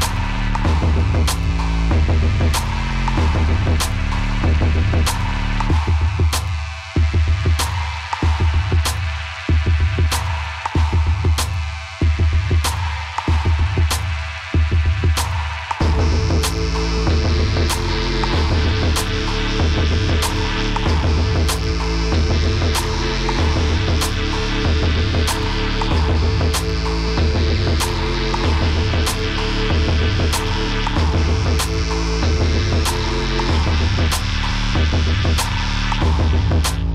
Bye. Bye.